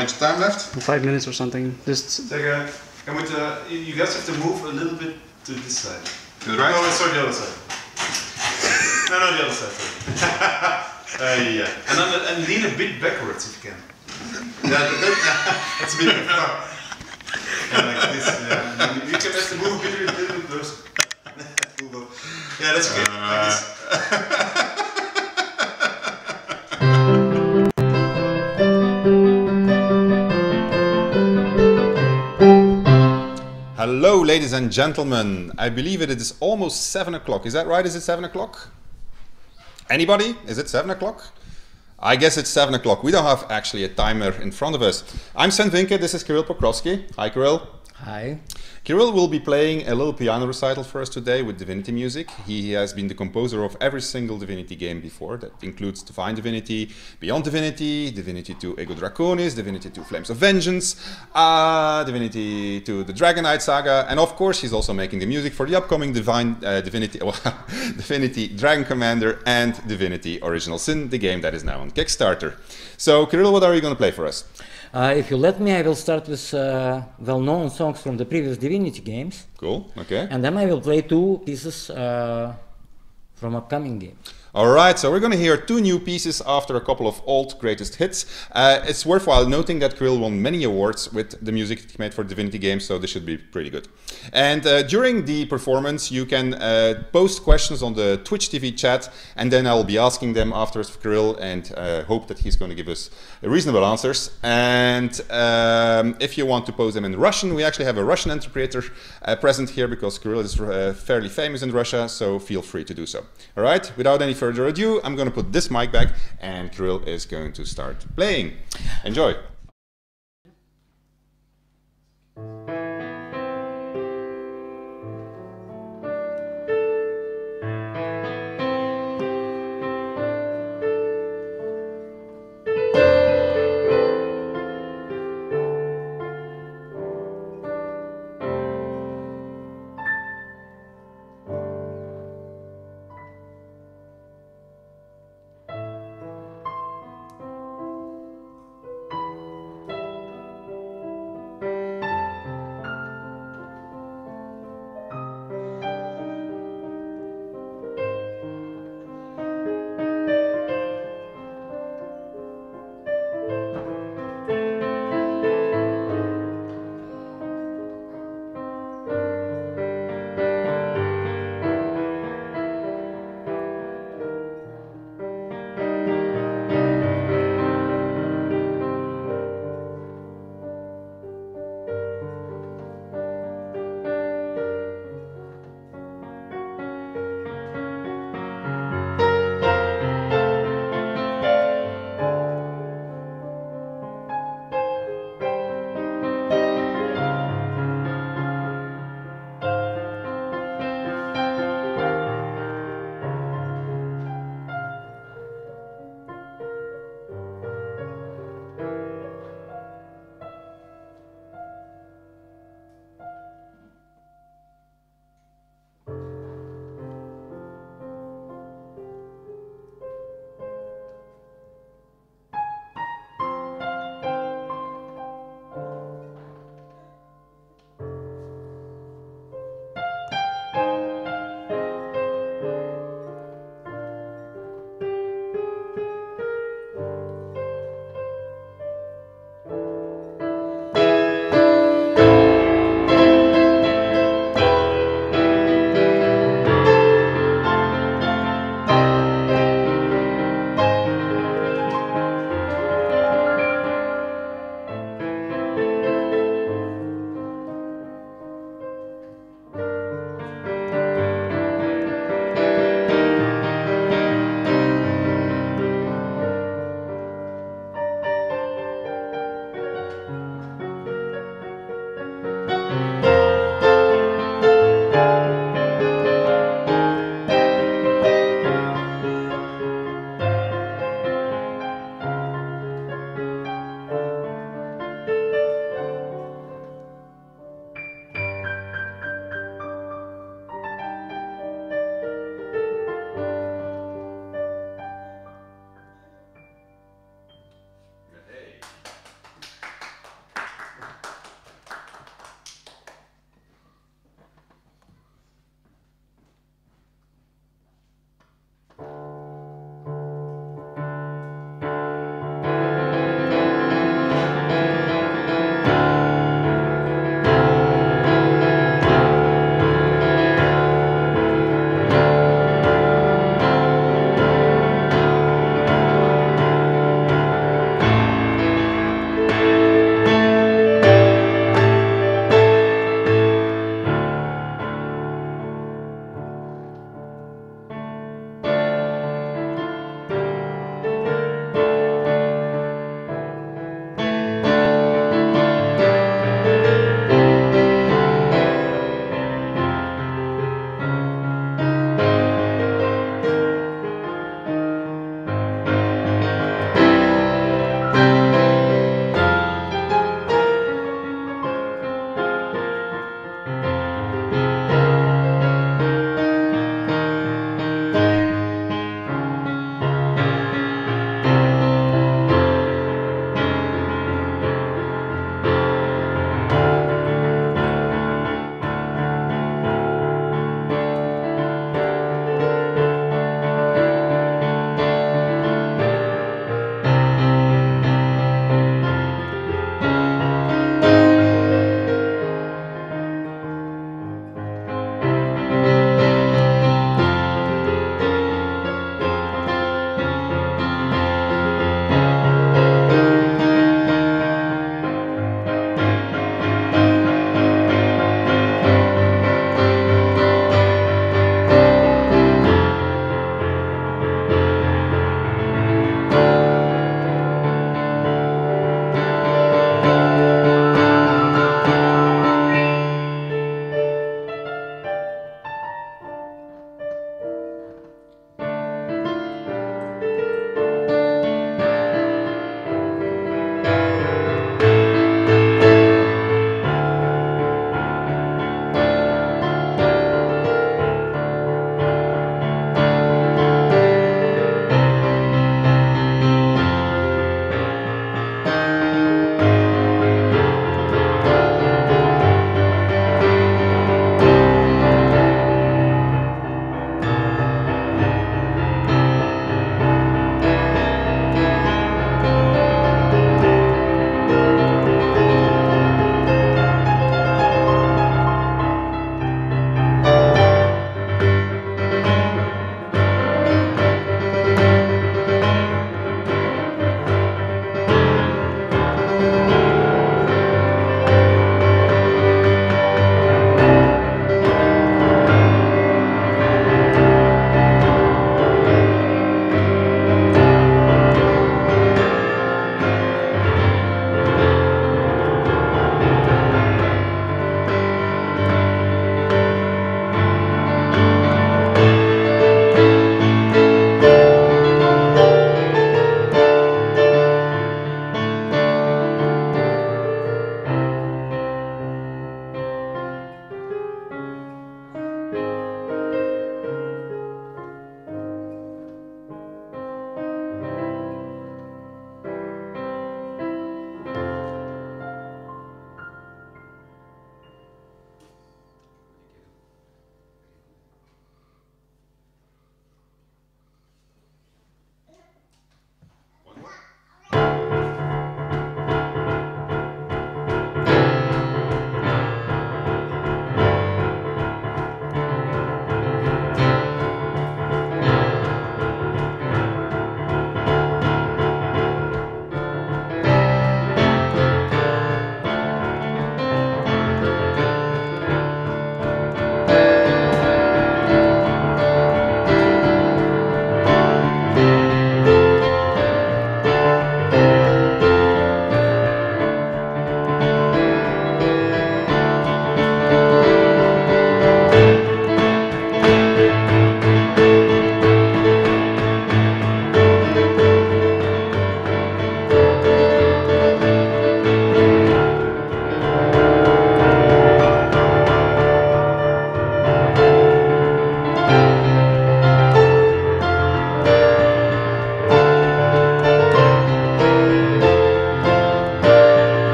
much time left? Five minutes or something. Just Take a, je moet, uh, you guys have to move a little bit to this side. To the right? No, sorry, the other side. no, no, the other side. Sorry. uh, yeah. And then and lean a bit backwards if you can. Yeah, that, that, That's a bit of fun. Yeah, like this. Yeah. You can have to move a bit, a little bit closer. yeah, that's okay. like Hello, ladies and gentlemen. I believe it is almost seven o'clock. Is that right? Is it seven o'clock? Anybody? Is it seven o'clock? I guess it's seven o'clock. We don't have actually a timer in front of us. I'm Swen Vincke. This is Kirill Pokrovsky. Hi, Kirill. hi. Kirill will be playing a little piano recital for us today with Divinity music. He has been the composer of every single Divinity game before. That includes Divine Divinity, Beyond Divinity, Divinity 2 Ego Draconis, Divinity 2 Flames of Vengeance, uh, Divinity 2 the Dragon Knight Saga, and of course he's also making the music for the upcoming Divine uh, Divinity, well, Divinity Dragon Commander and Divinity Original Sin, the game that is now on Kickstarter. So Kirill, what are you going to play for us? Uh, if you let me, I will start with uh, well-known songs from the previous Divinity games, Cool, okay. and then I will play two pieces uh, from upcoming games. All right, so we're going to hear two new pieces after a couple of old greatest hits. Uh, it's worthwhile noting that Kirill won many awards with the music he made for Divinity games, so this should be pretty good. And uh, during the performance, you can uh, post questions on the Twitch TV chat, and then I'll be asking them afterwards for Kirill, and uh, hope that he's going to give us reasonable answers. And um, if you want to pose them in Russian, we actually have a Russian interpreter uh, present here because Kirill is uh, fairly famous in Russia, so feel free to do so. All right, without any further ado, I'm going to put this mic back, and Kirill is going to start playing. Enjoy.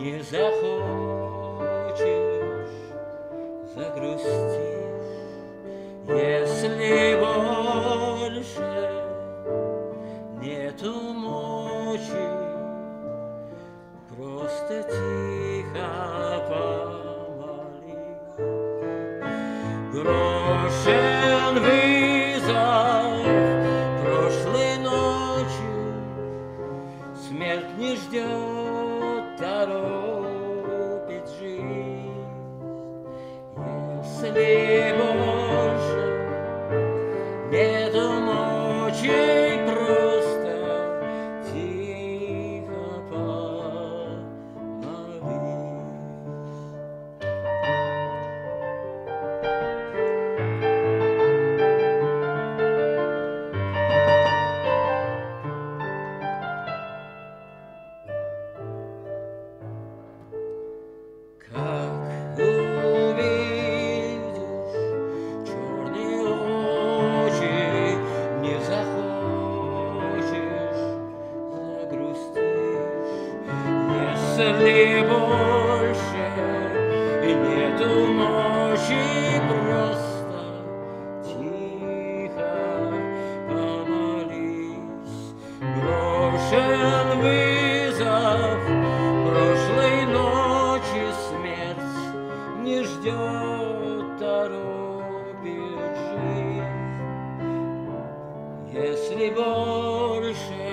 не захочешь загрустить, если будешь. יש לי בורש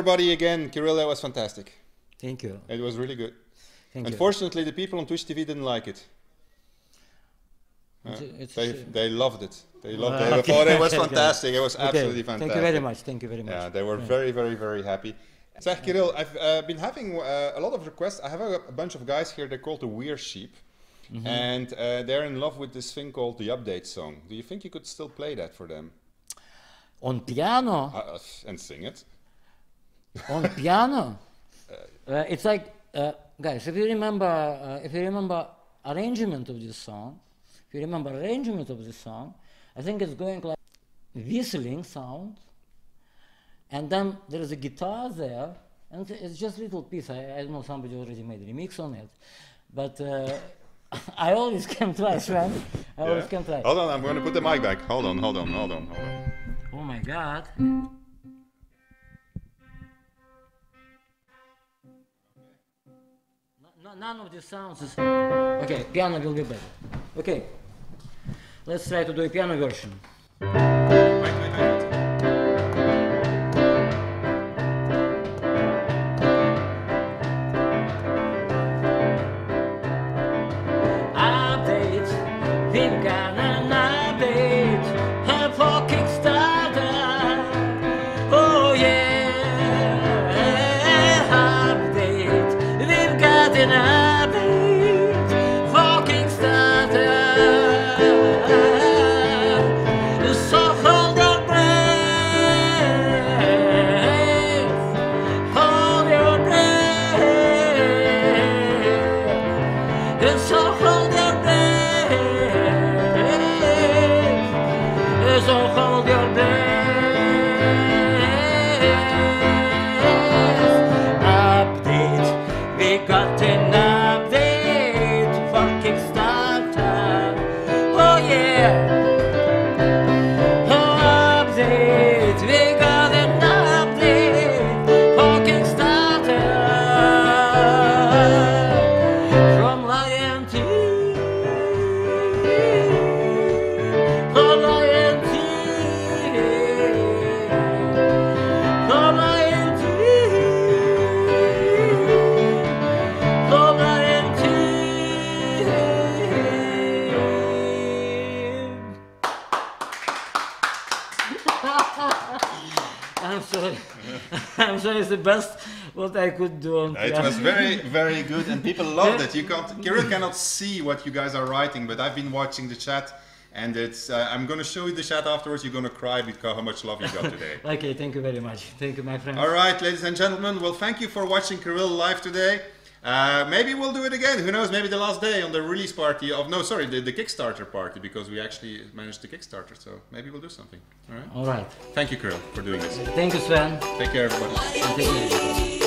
everybody again. Kirill, that was fantastic. Thank you. It was really good. Thank you. Unfortunately, the people on Twitch TV didn't like it. Uh, It's a- it's a they, they loved it. They loved Ah, it. They okay. thought it was fantastic. It was Okay, absolutely fantastic. Thank you very much. Thank you very much. Yeah, they were very, very, very happy. So, Kirill, I've uh, been having uh, a lot of requests. I have a, a bunch of guys here. They're called the Weir Sheep, Mm-hmm. and uh, they're in love with this thing called the update song. Do you think you could still play that for them On piano, uh, and sing it? on piano, uh, it's like uh, guys. If you remember, uh, if you remember arrangement of this song, if you remember arrangement of this song, I think it's going like whistling sound, and then there is a guitar there, and it's just little piece. I, I don't know somebody already made a remix on it, but. Uh, I always can try, Swen. I always can try. Hold on, I'm going to put the mic back. Hold on, hold on, hold on, hold on. Oh my god. No, none of the sounds is. Okay, piano will be better. Okay, let's try to do a piano version. And so hold sorry. I'm sorry. It's the best what I could do. On It was very, very good, and people loved it. You can't, Kirill cannot see what you guys are writing, but I've been watching the chat, and it's. Uh, I'm gonna show you the chat afterwards. You're gonna cry because how much love you got today. Okay, thank you very much. Thank you, my friend. All right, ladies and gentlemen. Well, thank you for watching Kirill live today. Uh, maybe we'll do it again. Who knows? Maybe the last day on the release party of no, sorry, the, the Kickstarter party because we actually managed the Kickstarter. So maybe we'll do something. All right. All right. Thank you, Kirill, for doing this. Thank you, Swen. Take care, everybody. And take care.